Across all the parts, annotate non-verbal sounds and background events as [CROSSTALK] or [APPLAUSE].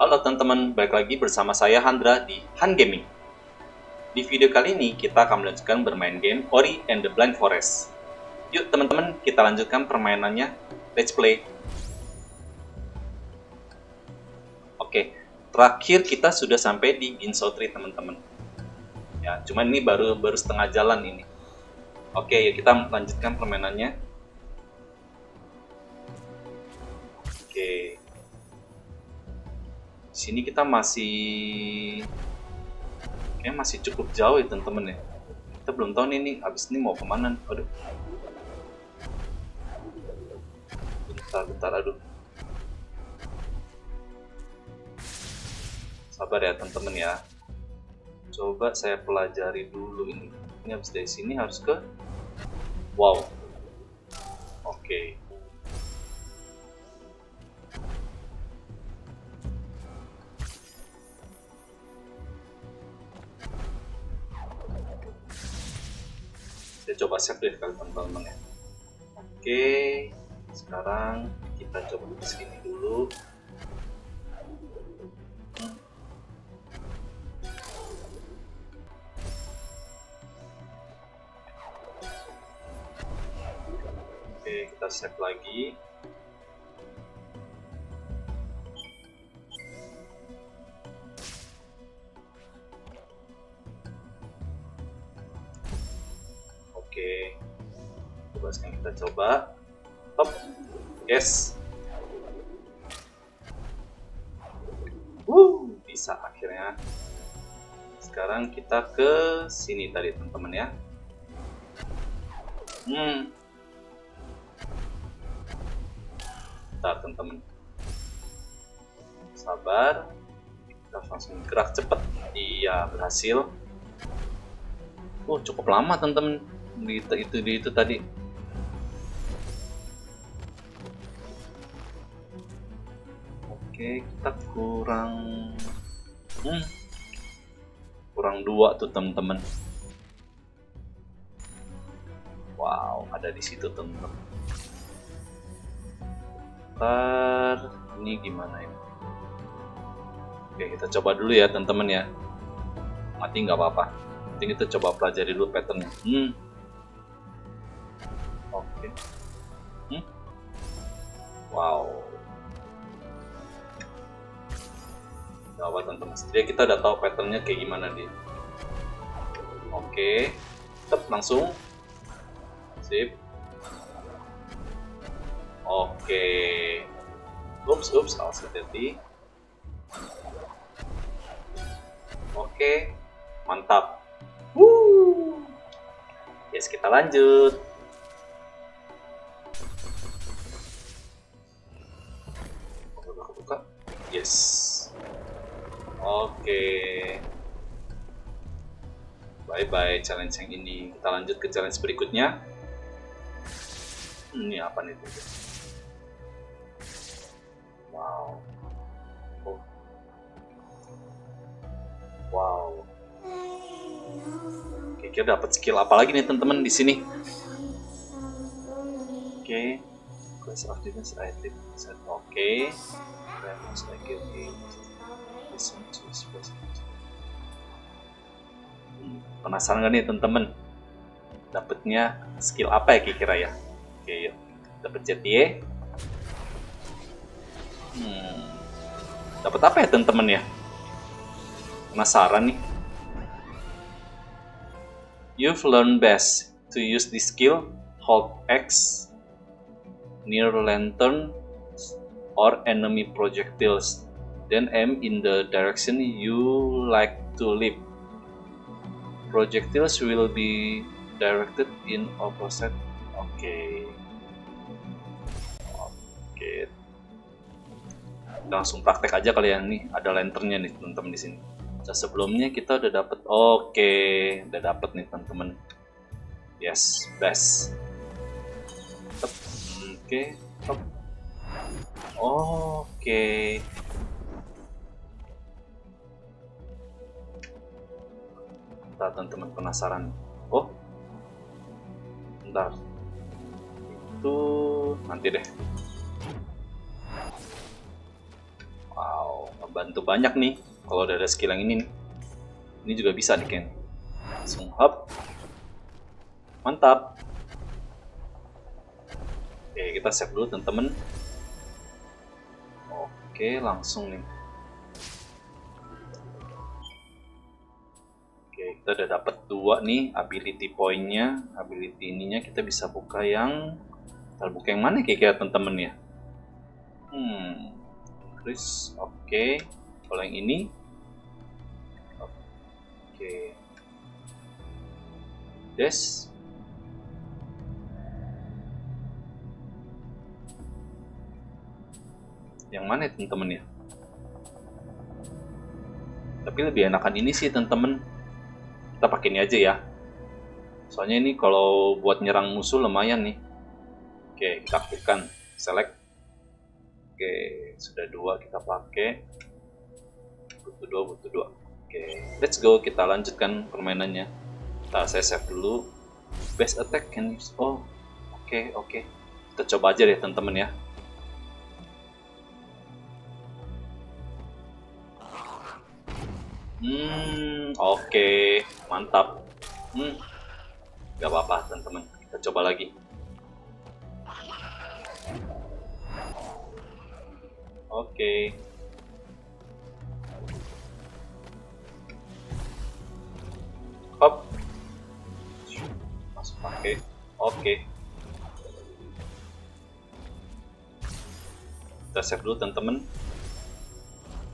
Halo teman-teman, balik lagi bersama saya Handra di Han Gaming. Di video kali ini kita akan melanjutkan bermain game Ori and the Blind Forest. Yuk teman-teman, kita lanjutkan permainannya. Let's play. Oke, terakhir kita sudah sampai di Ginsotri teman-teman. Ya, cuman ini baru baru setengah jalan ini. Oke, ya kita lanjutkan permainannya. Oke. Sini kita masih kayak masih cukup jauh ya teman-teman ya. Kita belum tahu nih, nih abis ini mau ke mana. Aduh. Bentar, bentar, aduh. Sabar ya teman-teman ya. Coba saya pelajari dulu ini. Ini habis dari sini harus ke Wow. Oke. Saya coba save deh kali teman-teman ya. Oke. Sekarang kita coba ke sini dulu. Oke, kita save lagi. Kita coba. Top. Yes. Wuh, bisa akhirnya. Sekarang kita ke sini tadi teman-teman ya. Hmm, Bentar teman-teman. Sabar. Kita langsung gerak cepat. Iya, berhasil. Oh, cukup lama teman-teman. Itu, itu itu tadi. Oke, kita kurang hmm, kurang dua tuh teman-teman. Wow, ada di situ teman-teman ntar ini gimana ini? Oke kita coba dulu ya teman-teman ya. Mati nggak apa-apa. Nanti kita coba pelajari dulu patternnya. Hmm. oke. Hmm? wow gawat teman-teman jadi kita udah tahu patternnya kayak gimana dia oke tetap langsung sip Oke. Ups, ups, awas hati-hati. Oke, mantap. Woo. Yes, kita lanjut. Yes. Oke. Bye-bye challenge yang ini. Kita lanjut ke challenge berikutnya. Ini apa nih? Wow. Oh. Wow. Oke, kita dapat skill apa lagi nih teman-teman di sini? Oke. Class of defense item. Oke. Reference lagi oke. Penasaran gak nih teman-teman? Dapatnya skill apa ya kira-kira ya? Oke, yuk. Dapat JTE. Hmm. Dapat apa ya teman-teman ya? Penasaran nih. You've learned best to use this skill, hold X near lantern or enemy projectiles. Then aim in the direction you like to leap. Projectiles will be directed in opposite. Oke. Okay. Oke. Langsung praktek aja kali ya nih ada lanternnya nih teman-teman di sini. Nah, sebelumnya kita udah dapet oke, okay. udah dapet nih teman-teman. Yes, best. Oke, okay. Oke. Okay. Bentar teman-teman penasaran. Oh. Bentar. Itu nanti deh. bantu banyak nih kalau udah ada skill yang ini nih. Ini juga bisa nih Ken. Langsung hop. Mantap. Oke, kita save dulu teman-teman. Oke, langsung nih. Kita udah dapat dua nih ability pointnya. Ability ininya kita bisa buka yang kita buka yang mana kira-kira teman-teman ya? Hmm, Chris, oke. Kalau yang ini, Oke. Des. Yang mana teman-teman ya? Tapi lebih enakan ini sih teman-teman. Kita pakai ini aja ya. Soalnya ini kalau buat nyerang musuh lumayan nih. Oke, kita aktifkan. Select. Oke, sudah dua kita pakai. Butuh dua, butuh dua. Oke, let's go. Kita lanjutkan permainannya. Kita saya save dulu. Best attack can use. Oh, oke okay, oke. Okay. Kita coba aja deh teman-teman ya. Hmm, oke, okay. mantap. Hmm, gak apa-apa teman-teman. Kita coba lagi. Oke. Okay. hop masuk pakai oke okay. kita save dulu teman-teman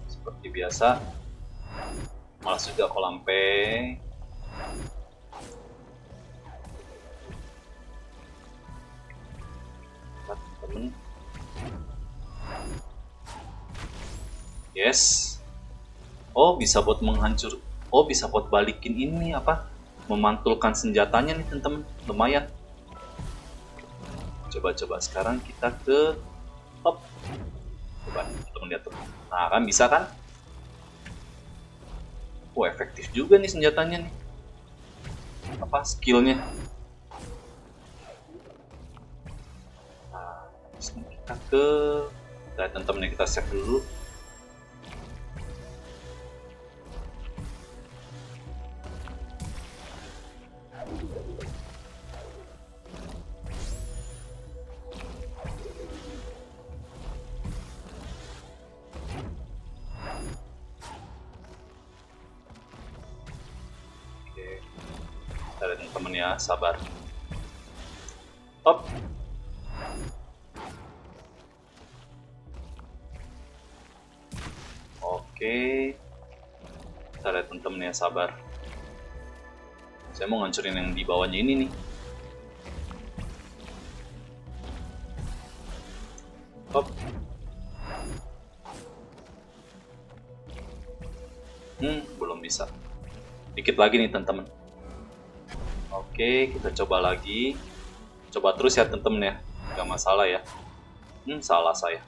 seperti biasa malas juga kolam P yes. Oh bisa buat menghancur. Oh bisa buat balikin ini apa? Memantulkan senjatanya nih teman-teman lumayan. Coba-coba sekarang kita ke top coba teman lihat tuh. Nah kan bisa kan oh efektif juga nih senjatanya nih. Apa skillnya? Nah kita ke kita teman-teman kita save dulu ya sabar. Top oke. Kita lihat teman-teman ya sabar. Saya mau ngancurin yang di bawahnya ini nih. Top hmm belum bisa. Dikit lagi nih teman-teman Oke, kita coba lagi. Coba terus ya temen-temen ya. Gak masalah ya. Hmm, salah saya.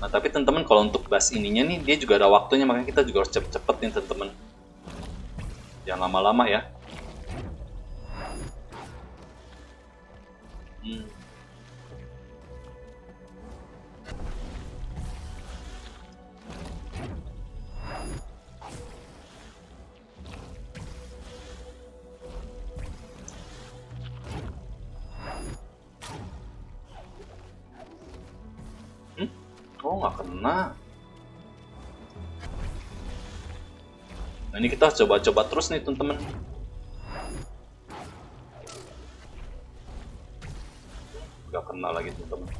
Nah, tapi teman-teman kalau untuk bass ininya nih, dia juga ada waktunya, makanya kita juga harus cepet-cepet nih teman-teman. Jangan lama-lama ya. Hmm. Oh, nggak kena. Nah, ini kita coba-coba terus nih, teman-teman. Nggak kena lagi, teman-teman.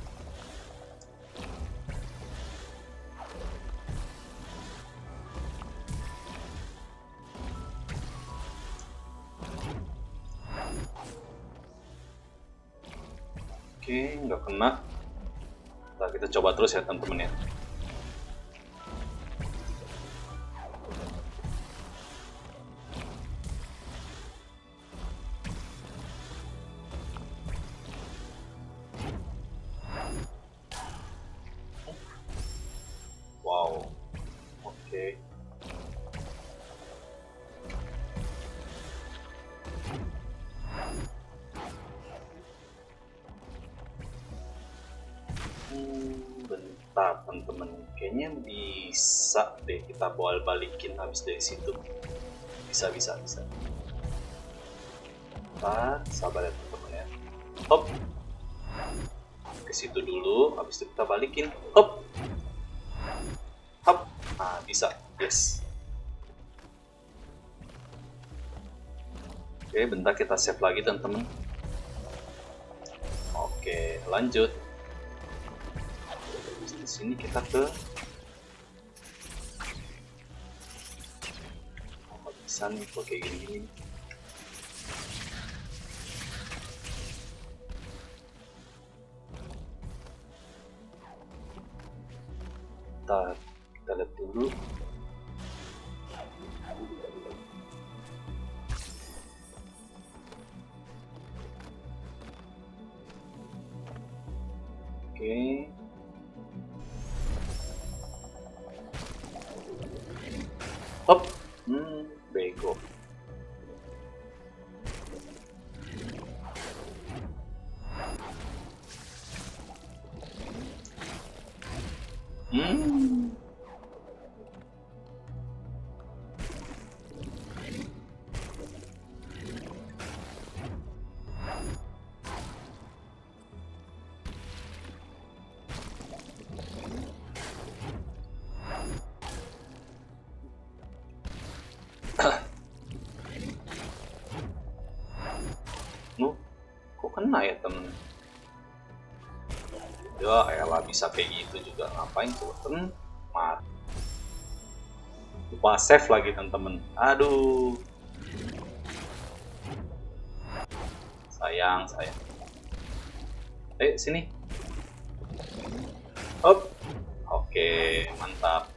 Oke, nggak kena. Kita coba terus ya teman-teman ya. Balikin habis dari situ. Bisa bisa bisa. Bentar sabar ya teman-teman ya. Hop. Ke situ dulu habis itu kita balikin. Hop. Hop. Nah bisa. Yes. Oke bentar kita save lagi teman-teman. Oke lanjut. Di sini kita ke bisa nih kok kayak gini, gini. Ntar kita lihat dulu Oke. Okay. Hop. Bisa kayak gitu juga ngapain tuh tem mati. Lupa save lagi temen-temen. Aduh. Sayang, sayang. Eh, sini. Hop. Oke, mantap.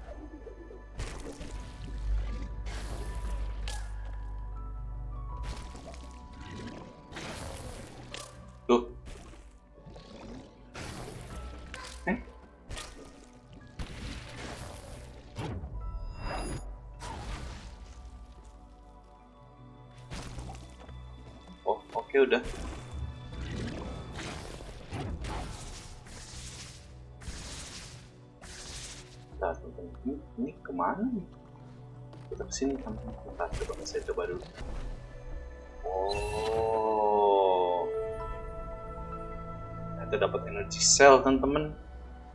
Kita dapat energi cell teman-teman.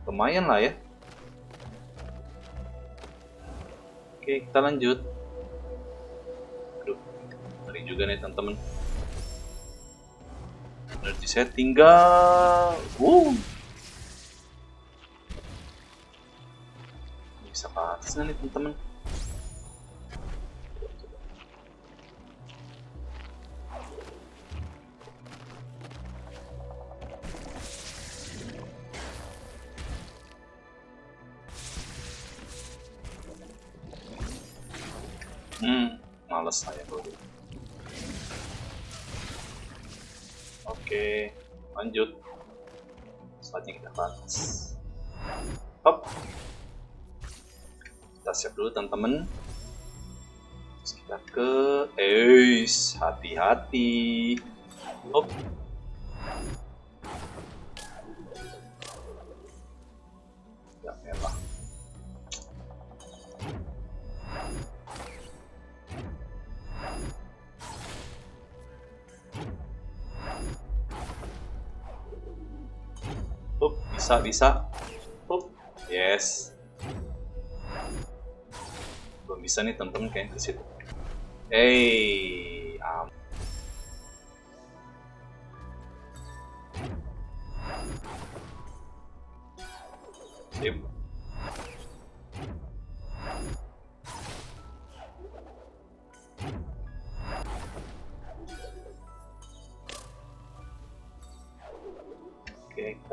Lumayan lah ya. Oke, kita lanjut. Aduh, juga nih teman-teman. Energi saya tinggal. Uh. Bisa ke nih teman-teman. Atas. Hop. Kita siap dulu teman-teman. Kita ke Eis, hati-hati. Hop. Bisa, bisa. Yes. Belum bisa nih temen-temen kayak ke situ. Hey,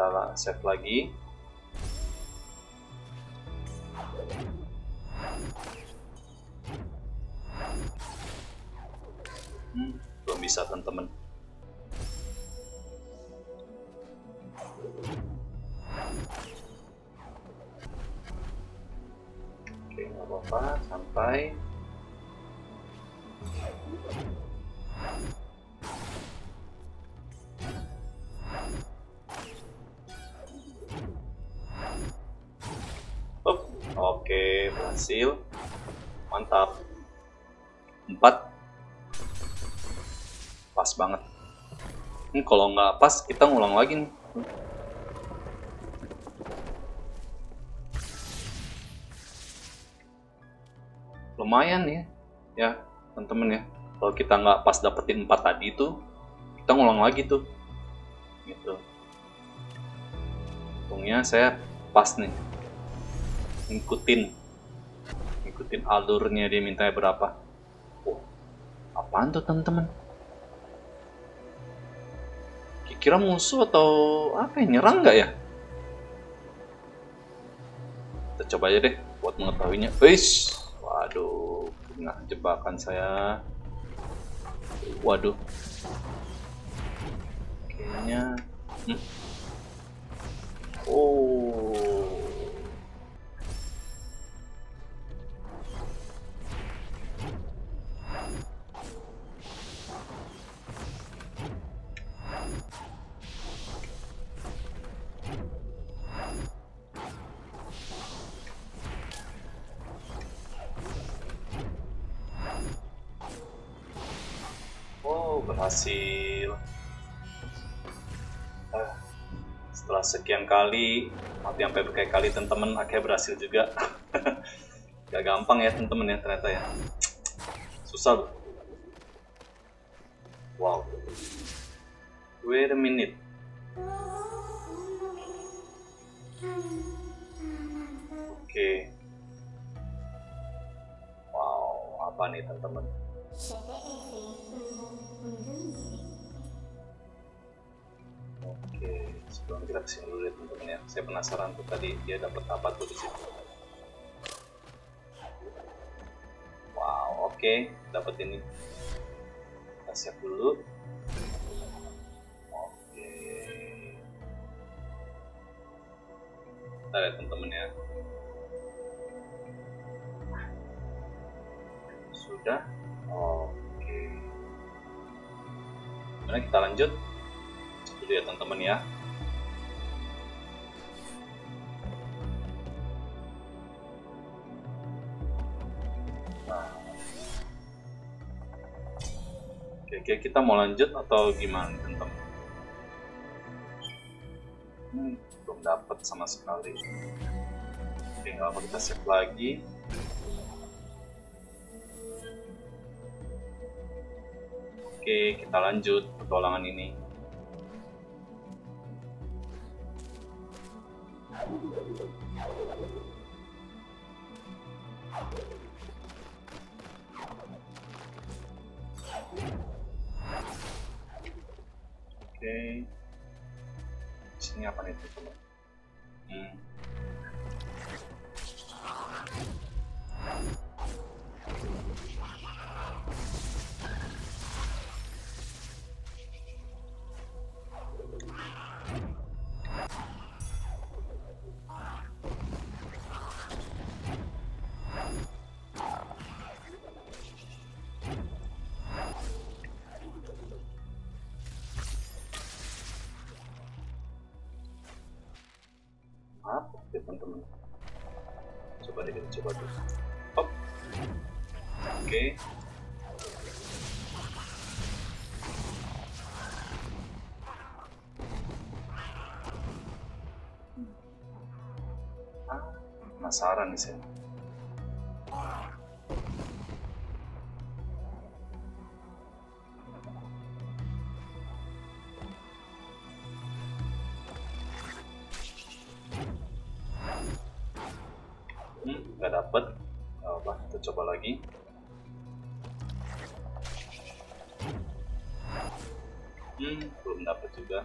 kita save lagi. Kalau nggak pas, kita ngulang lagi nih. Lumayan ya, ya temen-temen ya. Kalau kita nggak pas dapetin empat tadi tuh, kita ngulang lagi tuh. Gitu. Untungnya saya pas nih ngikutin ngikutin alurnya dia mintanya berapa oh apaan tuh teman-teman kira musuh atau apa ya nyerang nggak ya? Kita coba aja deh buat mengetahuinya. Waduh kena jebakan saya. Waduh. Kayaknya hmm. oh berhasil. Ah, setelah sekian kali mati sampai berkali-kali teman-teman akhirnya berhasil juga. [LAUGHS] Gak gampang ya teman-teman ya ternyata ya. Susah sebelum kita ke sini dulu ya teman-teman ya. Saya penasaran tuh tadi dia dapat apa tuh di situ. Wow, oke, okay. dapat ini. Kita siap dulu. Oke. Kita lihat teman-teman ya. Sudah. Oke. Okay. Kita lanjut dulu ya teman-teman ya Oke, kita mau lanjut atau gimana teman-teman? Hmm, belum dapat sama sekali. Apa kita save lagi. Oke, kita lanjut petualangan ini. Oke. Sini apa nih teman? Hmm. Teman-teman coba deh kita coba dulu Hop. oke okay. ah, penasaran nih saya belum dapet juga.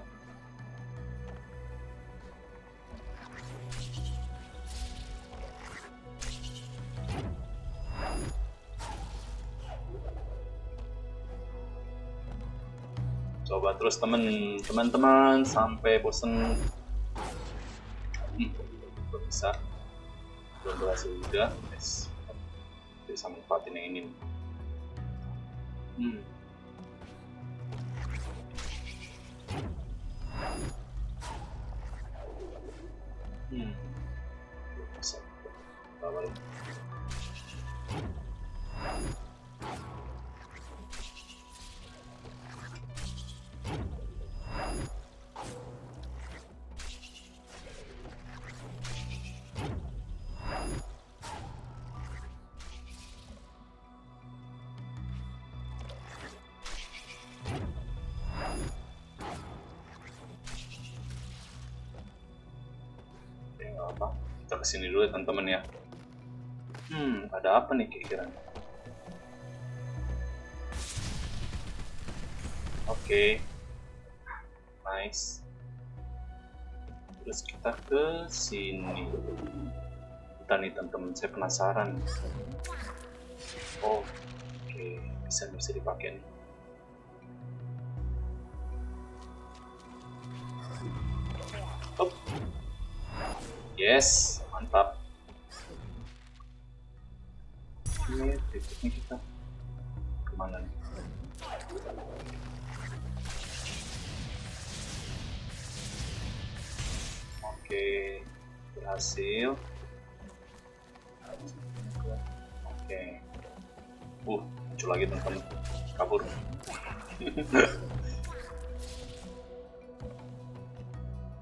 Coba terus temen teman-teman sampai bosen. Hmm, belum bisa. Belum berhasil juga. Yes. bisa manfaatin yang ini. Hmm. Ke sini dulu ya teman-teman ya hmm ada apa nih kira-kira oke okay. nice terus kita ke sini kita nih teman-teman saya penasaran oh oke okay. bisa bisa dipakai nih. Yes, nih? Oke, berhasil. Oke. Uh, muncul lagi teman-teman. Kabur. [LAUGHS]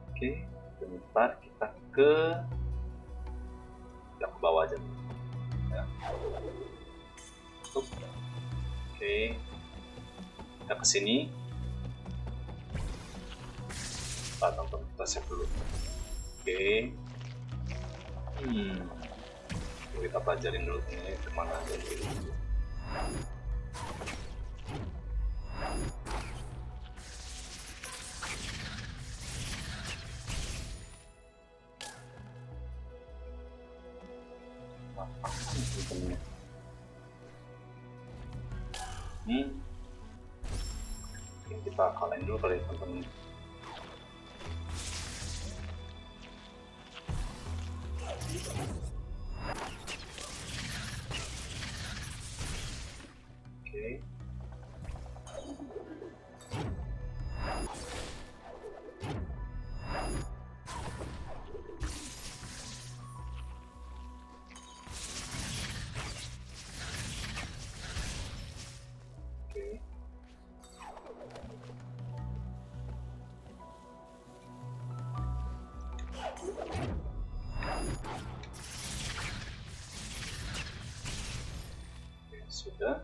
Oke, bentar kita ke kita ke bawah aja. Ya. Oke, kita ke sini. Tonton kita save dulu. Oke. Hmm. Kita pelajarin dulu ini ke mana aja dulu. Hmm. Oke, kita kalahin dulu kali ya teman-teman. Oke, sudah.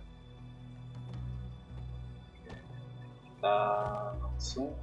Oke,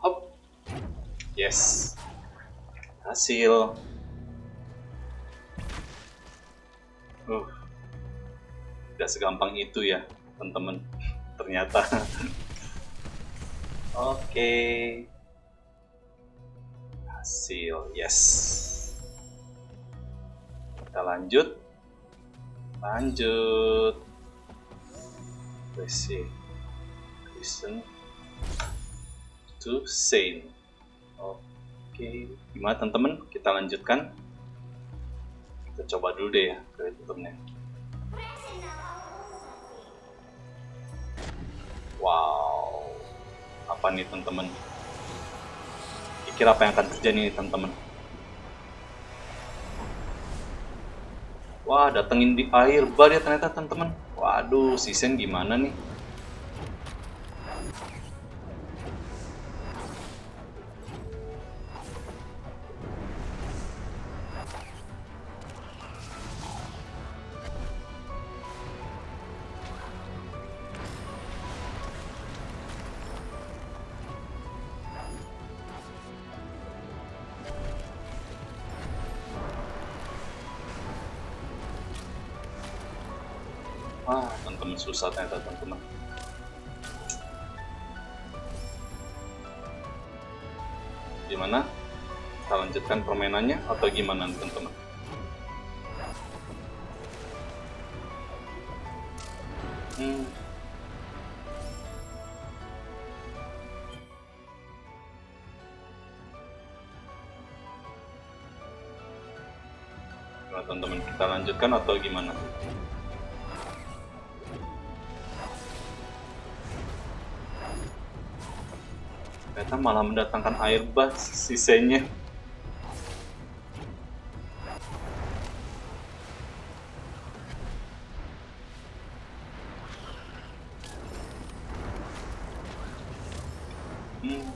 Hop. Yes. Hasil. Uh. Tidak segampang itu ya, teman-teman. Ternyata. [LAUGHS] Oke. Hasil, yes. Kita lanjut. Lanjut. Let's see. Listen to saint. Oke, gimana teman-teman? Kita lanjutkan. Kita coba dulu deh ya ke tutupnya. Wow, apa nih teman-teman? Kira apa yang akan terjadi nih teman-teman? Wah, datengin di air bar ya ternyata teman-teman. Waduh, si Sen gimana nih? Teman-teman susah ternyata teman-teman. gimana kita lanjutkan permainannya atau gimana teman-teman hmm. Nah, teman-teman kita lanjutkan atau gimana? Ternyata malah mendatangkan air bah sisanya. Hmm.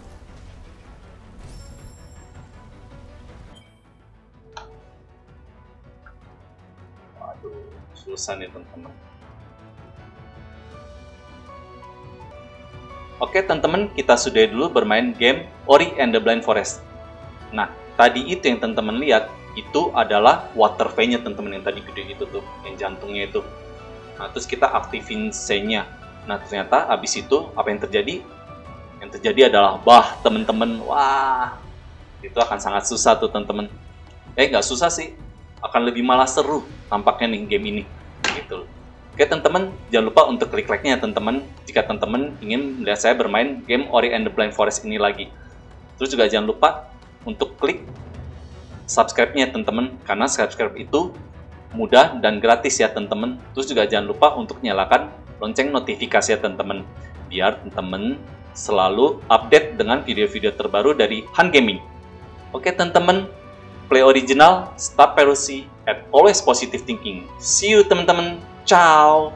Susah nih teman-teman. Oke teman-teman, kita sudah dulu bermain game Ori and the Blind Forest. Nah, tadi itu yang teman-teman lihat, itu adalah water nya teman-teman yang tadi gede itu tuh, yang jantungnya itu. Nah, terus kita aktifin C-nya. Nah, ternyata habis itu apa yang terjadi? Yang terjadi adalah bah, teman-teman. Wah, itu akan sangat susah tuh teman-teman. Eh, nggak susah sih. Akan lebih malah seru tampaknya nih game ini. Oke teman-teman, jangan lupa untuk klik like-nya teman-teman jika teman-teman ingin melihat saya bermain game Ori and the Blind Forest ini lagi. Terus juga jangan lupa untuk klik subscribe-nya teman-teman karena subscribe itu mudah dan gratis ya teman-teman. Terus juga jangan lupa untuk nyalakan lonceng notifikasi ya teman-teman biar teman-teman selalu update dengan video-video terbaru dari Han Gaming. Oke teman-teman, play original, stop piracy, and always positive thinking. See you teman-teman. Tchau.